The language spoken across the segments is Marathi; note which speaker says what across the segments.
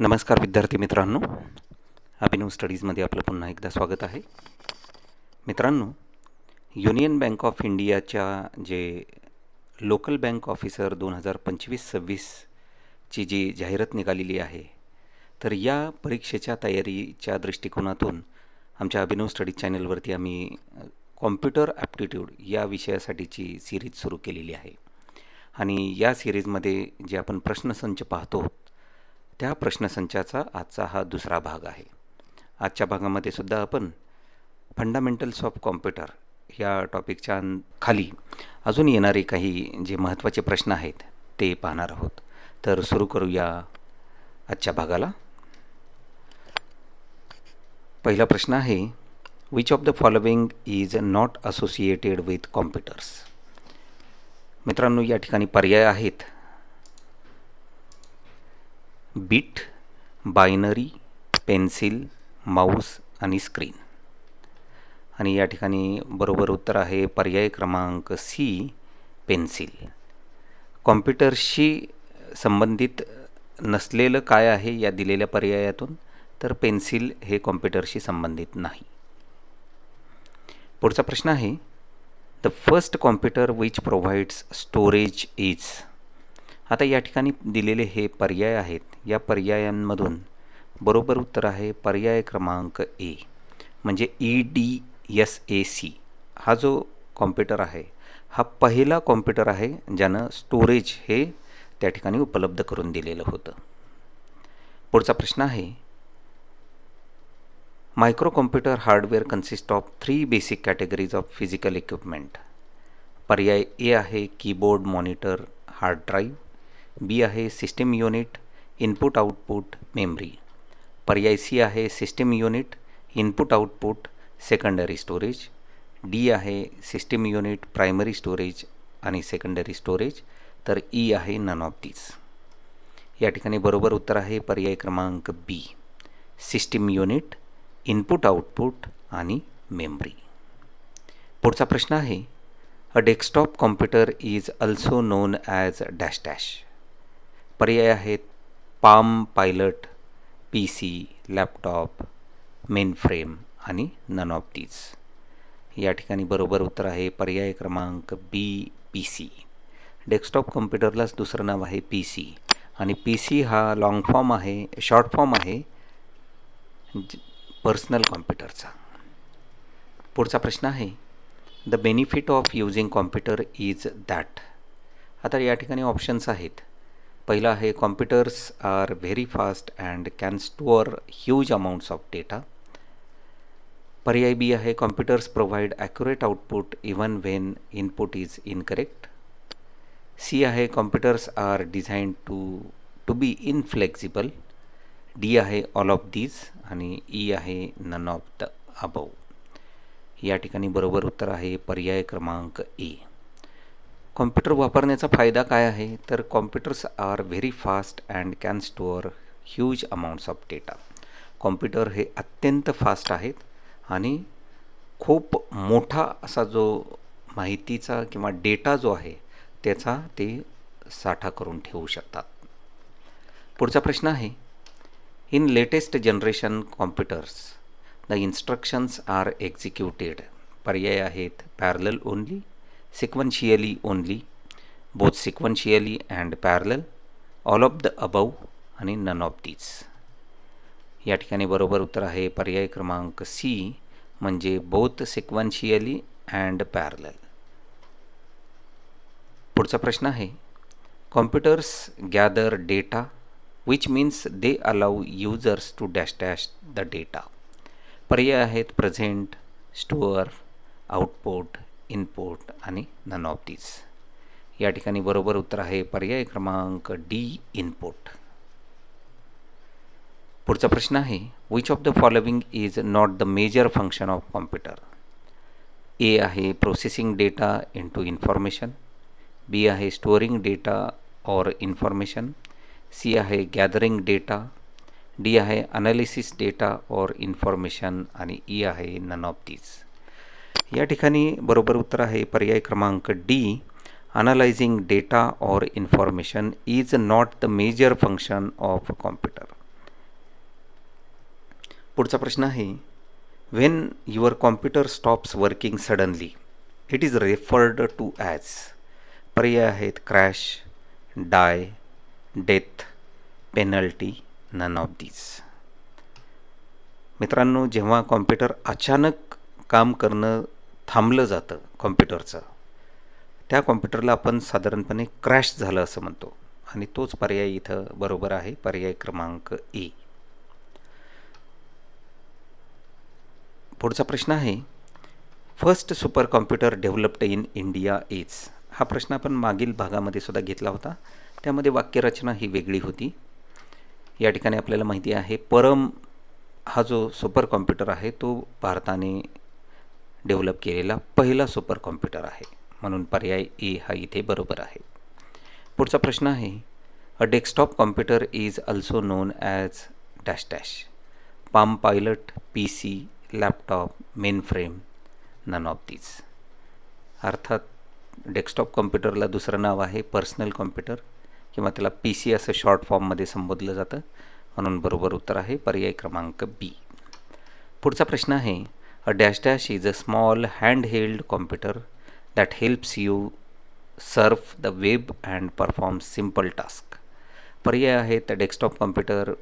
Speaker 1: नमस्कार विद्यार्थी मित्रांनो. अभिनव स्टडीजमध्ये आपलं पुन्हा एकदा स्वागत आहे. मित्रांनो युनियन बँक ऑफ इंडियाच्या जे लोकल बँक ऑफिसर दोन हजार पंचवीस सव्वीसची जी जाहिरात निघालेली आहे तर या परीक्षेच्या तयारीच्या दृष्टिकोनातून आमच्या अभिनव स्टडीज चॅनलवरती आम्ही कॉम्प्युटर ॲप्टिट्यूड या विषयासाठीची सिरीज सुरू केलेली आहे. आणि या सिरीजमध्ये जे आपण प्रश्नसंच पाहतो त्या प्रश्नसंचाचा आजचा हा दुसरा भाग आहे. आजच्या भागामध्ये सुद्धा आपण फंडामेंटल्स ऑफ कॉम्प्युटर या टॉपिकच्या खाली अजून येणारे काही जे महत्त्वाचे प्रश्न आहेत ते पाहणार आहोत. तर सुरू करूया आजच्या भागाला. पहिला प्रश्न आहे which of the following is not associated with computers मित्रांनो या ठिकाणी पर्याय आहेत. बीट बायनरी पेन्सिल माऊस आणि स्क्रीन. आणि या ठिकाणी बरोबर उत्तर आहे पर्याय क्रमांक सी पेन्सिल. कॉम्प्युटरशी संबंधित नसलेलं काय आहे या दिलेल्या पर्यायातून तर पेन्सिल हे कॉम्प्युटरशी संबंधित नाही. पुढचा प्रश्न आहे the first computer which provides storage is आता या ठिकाणी दिलेले हे पर्याय आहेत. या पर्यायांमधून बरोबर उत्तर आहे पर्याय क्रमांक ए म्हणजे E D S A C हा जो कॉम्प्युटर आहे हा पहिला कॉम्प्युटर आहे ज्यानं स्टोरेज हे त्या ठिकाणी उपलब्ध करून दिलेलं होतं. पुढचा प्रश्न आहे micro computer hardware consist of three basic categories of physical equipment पर्याय ए आहे keyboard monitor hard drive B आहे system unit, input, output, memory. पर्याय सी आहे system unit, input, output, secondary storage. D आहे सिस्टीम युनिट, प्रायमरी स्टोरेज आणि सेकंडरी स्टोरेज. तर ई आहे नन ऑफ़ दीज या ठिकाणी बरोबर उत्तर आहे पर्याय क्रमांक B. System unit, input, output आणि मेमरी. पुढचा प्रश्न आहे, a desktop computer is also known as dash dash. पर्याय आहेत. Palm pilot P C laptop mainframe आणि नन ऑफ दीज या ठिकाणी बरोबर उत्तर आहे पर्याय क्रमांक बी पी सी. डेस्कटॉप कॉम्प्युटरलाच दुसरं नाव आहे पी सी. आणि पी सी हा लाँग फॉर्म आहे शॉर्ट फॉर्म आहे पर्सनल कॉम्प्युटरचा पुढचा प्रश्न आहे the benefit of using computer is that आता या ठिकाणी ऑप्शन्स आहेत. पहिला आहे computers are very fast and can store huge amounts of data पर्याय बी आहे computers provide accurate output even when input is incorrect C आहे computers are design to to be inflexible D आहे ऑल ऑफ़ दीज आणि ई आहे नन ऑफ़ द अबव या बरोबर उत्तर आहे पर्याय क्रमांक ए कॉम्प्युटर वापरण्याचा फायदा काय आहे? तर computers are very fast and can store huge amounts of data. Computer हे अत्यंत फास्ट आहेत आणि खूप मोठा असा जो माहितीचा किंवा डेटा जो आहे त्याचा ते साठा करून ठेवू शकतात. पुढचा प्रश्न आहे in latest generation computers the instructions are executed. पर्याय आहेत parallel only sequentially only both sequentially and parallel all of the above आणि नन ऑफ दीज या ठिकाणी बरोबर उत्तर आहे पर्याय क्रमांक सी म्हणजे बोथ सिक्वन्शियली अँड पॅरल पुढचा प्रश्न आहे computers gather data which means they allow users to dash dash the data पर्याय आहेत प्रेझेंट स्टोअर आउटपुट इनपुट आणि नन ऑफ दीज या ठिकाणी बरोबर उत्तर आहे पर्याय क्रमांक डी इनपुट पुढचा प्रश्न आहे which of the following is not the major function of computer A आहे processing data into information B आहे storing data or information C आहे गॅदरिंग डेटा डी आहे अनालिसिस डेटा ऑर इन्फॉर्मेशन आणि ई आहे नन ऑफ दीज या ठिकाणी बरोबर उत्तर आहे पर्याय क्रमांक D. Analyzing data or information is not the major function of computer पुढचा प्रश्न आहे when your computer stops working suddenly it is referred to as पर्याय आहेत crash die death penalty none of these मित्रांनो जेव्हा कॉम्प्युटर अचानक काम करणं थांबलं जातं कॉम्प्युटरचं त्या कॉम्प्युटरला आपण साधारणपणे क्रॅश झालं असं म्हणतो. आणि तोच पर्याय इथं बरोबर आहे पर्याय क्रमांक ए पुढचा प्रश्न आहे first super computer developed in India is हा प्रश्न आपण मागील भागामध्ये सुद्धा घेतला होता. त्यामध्ये वाक्यरचना ही वेगळी होती. या ठिकाणी आपल्याला माहिती आहे परम हा जो सुपर कॉम्प्युटर आहे तो भारताने डेव्हलप केलेला पहिला सुपर कॉम्प्युटर आहे. म्हणून पर्याय ए हा इथे बरोबर आहे. पुढचा प्रश्न आहे a desktop computer is also known as dash dash Palm pilot P C laptop main frame none of these अर्थात डेस्कटॉप कॉम्प्युटरला दुसरं नाव आहे पर्सनल कॉम्प्युटर किंवा त्याला पी सी असं शॉर्ट फॉर्ममध्ये संबोधलं जातं. म्हणून बरोबर उत्तर आहे पर्याय क्रमांक बी पुढचा प्रश्न आहे a dash dash is a small handheld computer computer that helps you surf the web and perform tasks. Task पर्याय आहेत डेस्कटॉप कॉम्प्युटर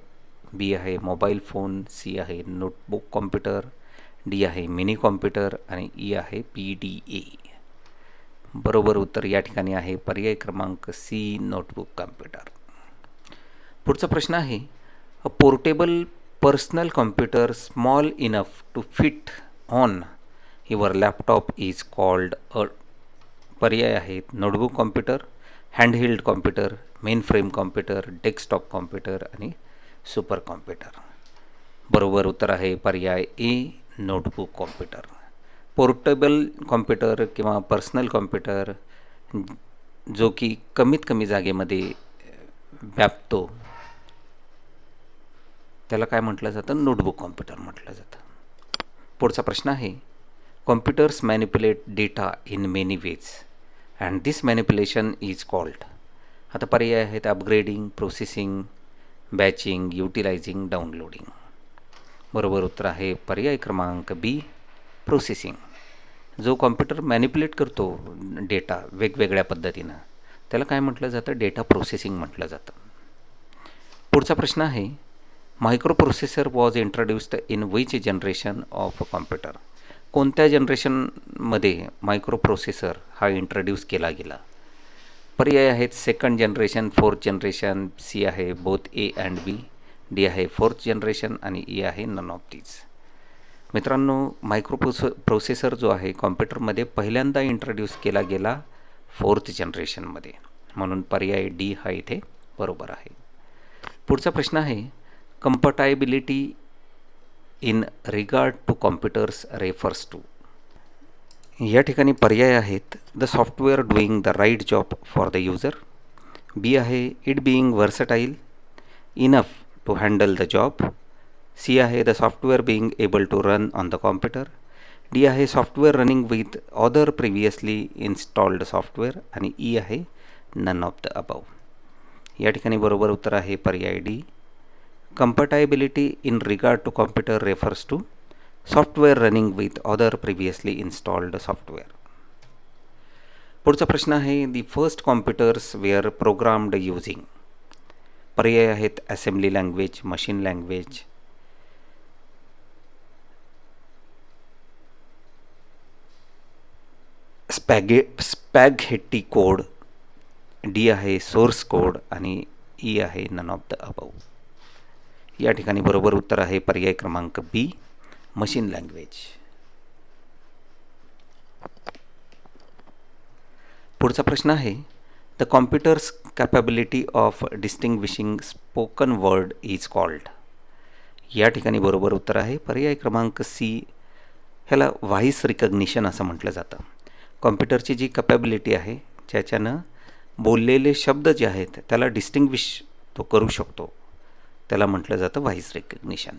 Speaker 1: बी आहे मोबाईल फोन सी आहे नोटबुक कॉम्प्युटर डी आहे मिनी कॉम्प्युटर आणि ई आहे पी डी ए बरोबर उत्तर या ठिकाणी आहे पर्याय क्रमांक सी नोटबुक कॉम्प्युटर पुढचा प्रश्न आहे a portable personal computer small enough to fit on your laptop is called a पर्याय आहेत. Notebook computer handheld computer main frame computer desktop computer आणि सुपर कॉम्प्युटर बरोबर उत्तर आहे पर्याय A notebook computer portable computer किंवा पर्सनल कॉम्प्युटर जो की कमीत कमी जागेमध्ये व्यापतो. त्याला काय म्हटलं जातं? नोटबुक कॉम्प्युटर म्हटलं जातं. पुढचा प्रश्न आहे. Computers manipulate data in many ways and this manipulation is called आता पर्याय आहेत upgrading processing batching utilizing downloading बरोबर उत्तर आहे पर्याय क्रमांक बी प्रोसेसिंग जो कॉम्प्युटर मॅन्युप्युलेट करतो डेटा वेगवेगळ्या पद्धतीनं त्याला काय म्हटलं जातं? डेटा प्रोसेसिंग म्हटलं जातं. पुढचा प्रश्न आहे micro processor was introduced in which generation of computer कोणत्या जनरेशनमध्ये मायक्रो प्रोसेसर हा इंट्रोड्यूस केला गेला? पर्याय आहेत second generation fourth generation C आहे both A and B D आहे फोर्थ जनरेशन आणि ई आहे नन ऑफ दीज मित्रांनो मायक्रो प्रोस प्रोसेसर जो आहे कॉम्प्युटरमध्ये पहिल्यांदा इंट्रोड्यूस केला गेला फोर्थ जनरेशनमध्ये म्हणून पर्याय डी हा इथे बरोबर आहे. पुढचा प्रश्न आहे compatibility in regard to computers refers to या ठिकाणी पर्याय आहेत. The software doing the right job for the user B आहे it being versatile enough to handle the job C आहे the software being able to run on the computer D आहे software running with other previously installed software आणि ई आहे नन ऑफ द अबव या ठिकाणी बरोबर उत्तर आहे पर्याय D compatibility in regard to computer refers to software running with other previously installed software पुढचा प्रश्न आहे the first computers were programmed using पर्याय आहेत assembly language machine language spaghe spaghetti code D आहे सोर्स कोड आणि ई आहे नन ऑफ द अबव या ठिकाणी बरोबर उत्तर आहे पर्याय क्रमांक बी मशीन लँग्वेज पुढचा प्रश्न आहे the computer's capability of distinguishing spoken word is called या ठिकाणी बरोबर उत्तर आहे पर्याय क्रमांक सी ह्याला व्हॉइस रिकग्निशन असं म्हटलं जातं. कॉम्प्युटरची जी कपॅबिलिटी आहे ज्याच्यानं बोललेले शब्द जे आहेत त्याला डिस्टिंग्विश तो करू शकतो. त्याला म्हटलं जातं व्हॉईस रेकग्निशन.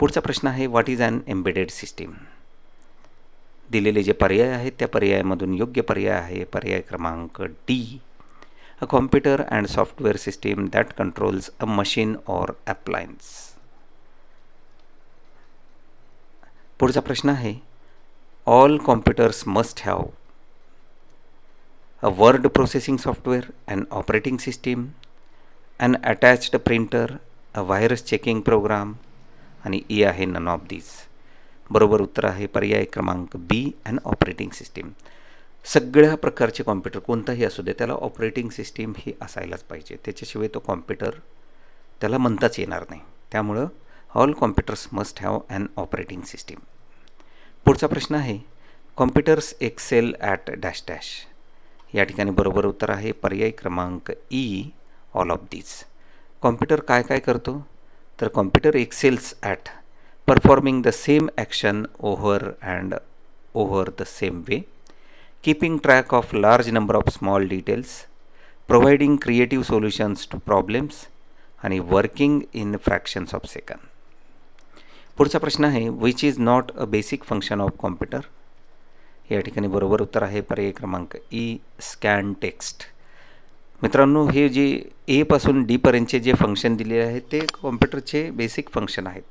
Speaker 1: पुढचा प्रश्न आहे what is an embedded system दिलेले जे पर्याय आहेत त्या पर्यायामधून योग्य पर्याय आहे. पर्याय क्रमांक D a computer and software system that controls a machine or appliance पुढचा प्रश्न आहे all computers must have a word processing software and operating system an attached printer a virus checking program आणि ई आहे नन ऑफ दीज बरोबर उत्तर आहे पर्याय क्रमांक बी अँड ऑपरेटिंग सिस्टीम सगळ्या प्रकारचे कॉम्प्युटर कोणताही असू दे त्याला ऑपरेटिंग सिस्टीम ही असायलाच पाहिजे. त्याच्याशिवाय तो कॉम्प्युटर त्याला म्हणताच येणार नाही. त्यामुळं all computers must have an operating system पुढचा प्रश्न आहे computers excel at dash dash या ठिकाणी बरोबर उत्तर आहे पर्याय क्रमांक E all of these computer काय काय करतो? तर computer excels at performing the same action over and over the same way keeping track of large number of small details, providing creative solutions to problems आणि working in fractions of second पुढचा प्रश्न आहे which is not a basic function of computer या ठिकाणी बरोबर उत्तर आहे पर्याय क्रमांक ई स्कॅन टेक्स्ट मित्रांनो हे जे एपासून डीपर्यंतचे जे फंक्शन दिलेले आहेत ते कॉम्प्युटरचे बेसिक फंक्शन आहेत.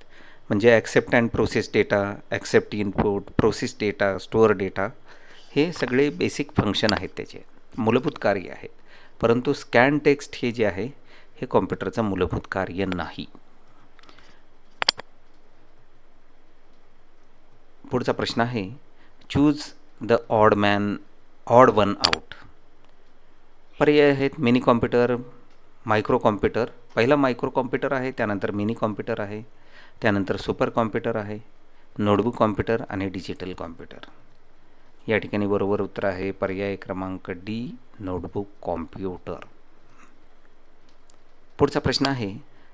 Speaker 1: म्हणजे accept and process data accept input process data store data हे सगळे बेसिक फंक्शन आहेत त्याचे. मूलभूत कार्य आहेत. परंतु स्कॅन टेक्स्ट हे जे आहे हे कॉम्प्युटरचं मूलभूत कार्य नाही. पुढचा प्रश्न आहे choose the odd man odd one out पर्याय आहेत. Mini computer micro computer. पहिला मायक्रो कॉम्प्युटर आहे त्यानंतर मिनी कॉम्प्युटर आहे त्यानंतर सुपर कॉम्प्युटर आहे नोटबुक कॉम्प्युटर आणि डिजिटल कॉम्प्युटर. या ठिकाणी बरोबर उत्तर आहे पर्याय क्रमांक डी नोटबुक कॉम्प्युटर. पुढचा प्रश्न आहे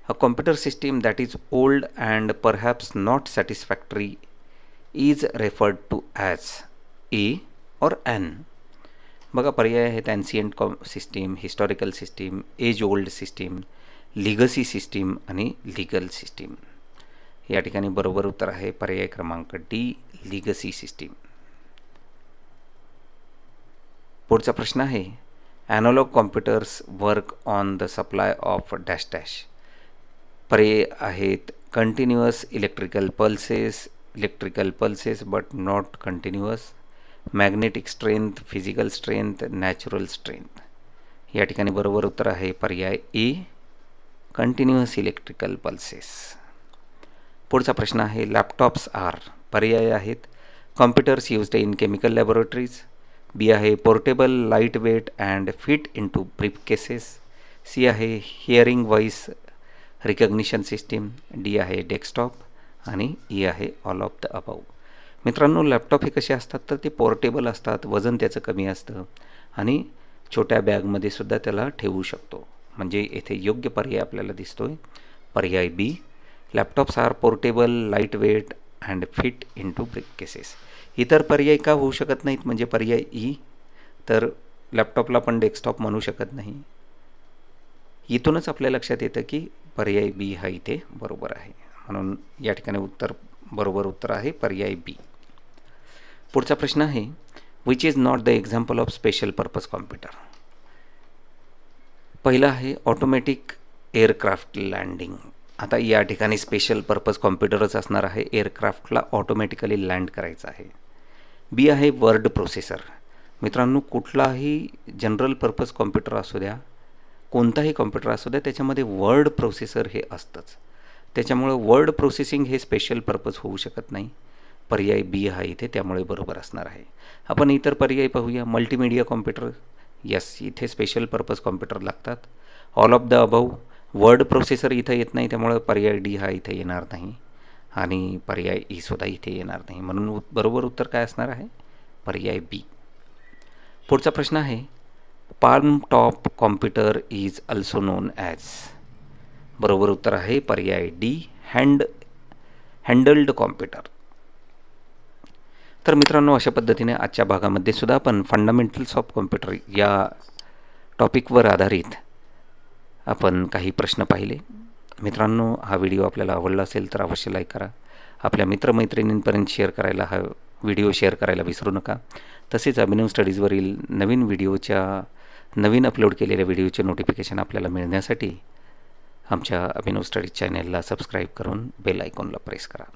Speaker 1: a computer system that is old and perhaps not satisfactory is referred to as a or an बघा पर्याय आहेत ancient com system historical system age old system legacy system आणि लिगल सिस्टीम या ठिकाणी बरोबर उत्तर आहे पर्याय क्रमांक डी लिगसी सिस्टीम पुढचा प्रश्न आहे analog computers work on the supply of dash dash पर्याय आहेत continuous electrical pulses electrical pulses but not continuous magnetic strength physical strength natural strength. या ठिकाणी बरोबर उत्तर आहे पर्याय ए कंटिन्युअस इलेक्ट्रिकल पल्सेस पुढचा प्रश्न आहे लॅपटॉप्स आर पर्याय आहेत. Computers used in chemical laboratories B आहे portable lightweight and fit into briefcases C आहे hearing voice recognition system D आहे डेस्कटॉप आणि ई आहे ऑल ऑफ द अबाऊ मित्रांनो लॅपटॉप हे कसे असतात तर ते पोर्टेबल असतात वजन त्याचं कमी असतं आणि छोट्या बॅगमध्ये सुद्धा त्याला ठेवू शकतो. म्हणजे येथे योग्य पर्याय आपल्याला दिसतो आहे पर्याय B laptops are portable lightweight and fit into briefcases इतर पर्याय का होऊ शकत नाहीत? म्हणजे पर्याय ई तर लॅपटॉपला पण डेस्कटॉप म्हणू शकत नाही. इथूनच आपल्या लक्षात येतं की पर्याय बी हा इथे बरोबर आहे. म्हणून या ठिकाणी उत्तर बरोबर उत्तर आहे पर्याय बी पुढचा प्रश्न आहे which is not the example of special purpose computer पहिलं आहे ऑटोमॅटिक एअरक्राफ्ट लँडिंग आता या ठिकाणी स्पेशल पर्पज कॉम्प्युटरच असणार आहे एअरक्राफ्टला ऑटोमॅटिकली लँड करायचं आहे. बी आहे वर्ड प्रोसेसर मित्रांनो कुठलाही जनरल पर्पज कॉम्प्युटर असू द्या कोणताही कॉम्प्युटर असू द्या त्याच्यामध्ये वर्ड प्रोसेसर हे असतंच. त्याच्यामुळं वर्ड प्रोसेसिंग हे स्पेशल पर्पज होऊ शकत नाही. पर्याय बी हा इथे त्यामुळे बरोबर असणार आहे. आपण इतर पर्याय पाहूया. मल्टीमीडिया कॉम्प्युटर यस इथे स्पेशल पर्पज कॉम्प्युटर लागतात. All of the above word processor इथं येत नाही त्यामुळं पर्याय डी हा इथे येणार नाही. आणि पर्याय e ईसुद्धा इथे येणार नाही. म्हणून बरोबर उत्तर काय असणार आहे? पर्याय बी पुढचा प्रश्न आहे palmtop computer is also known as बरोबर उत्तर आहे पर्याय डी हँड हँडल्ड कॉम्प्युटर तर मित्रांनो अशा पद्धतीने आजच्या भागामध्ये सुद्धा आपण फंडामेंटल्स ऑफ कॉम्प्युटर या टॉपिकवर आधारित आपण काही प्रश्न पाहिले. मित्रांनो हा व्हिडिओ आपल्याला आवडला असेल तर अवश्य लाईक करा. आपल्या मित्रमैत्रिणींपर्यंत शेअर करायला हा व्हिडिओ शेअर करायला विसरू नका. तसेच अभिनव स्टडीजवरील नवीन व्हिडिओच्या नवीन अपलोड केलेल्या व्हिडिओचे नोटिफिकेशन आपल्याला मिळण्यासाठी आमच्या अभिनव स्टडीज चॅनेलला सबस्क्राईब करून बेल आयकॉनला प्रेस करा.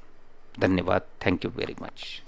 Speaker 1: धन्यवाद. Thank you very much.